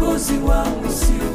Mwokozi wangu sio.